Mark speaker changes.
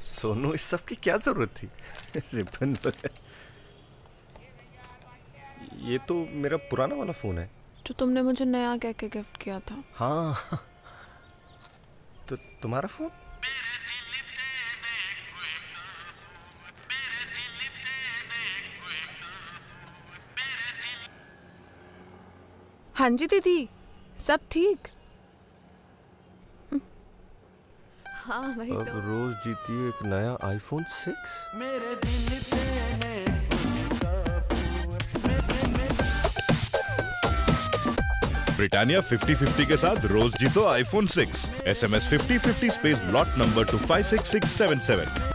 Speaker 1: सोनू इस सब की क्या ज़रूरत थी? रिबन ये तो मेरा पुराना वाला फ़ोन है।
Speaker 2: जो तुमने मुझे नया कह के गिफ्ट किया था।
Speaker 1: हाँ। तो तुम्हारा फ़ोन?
Speaker 2: हाँ जी दीदी सब ठीक? हाँ वही
Speaker 1: अब
Speaker 2: तो।
Speaker 1: रोज जीती है एक नया आईफोन सिक्स
Speaker 3: ब्रिटानिया 50-50 के साथ रोज जीतो iPhone 6 S M S fifty fifty space lot number two five six six seven seven